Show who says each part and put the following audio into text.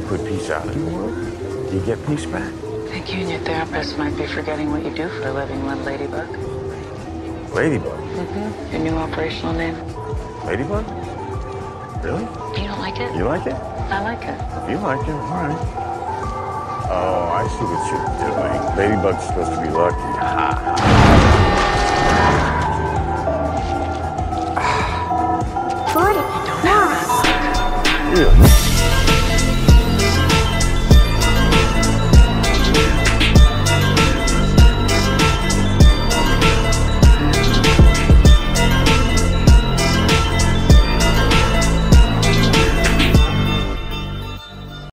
Speaker 1: you put peace out in the world, you get peace back.
Speaker 2: I think you and your therapist might be forgetting what you do for a living, little Ladybug.
Speaker 1: Ladybug?
Speaker 2: Mm-hmm. Your new operational name.
Speaker 1: Ladybug? Really?
Speaker 2: You don't like it?
Speaker 1: You like it?
Speaker 2: I like it.
Speaker 1: You like it? All right. Oh, I see what you're doing. Ladybug's supposed to be lucky. Yeah.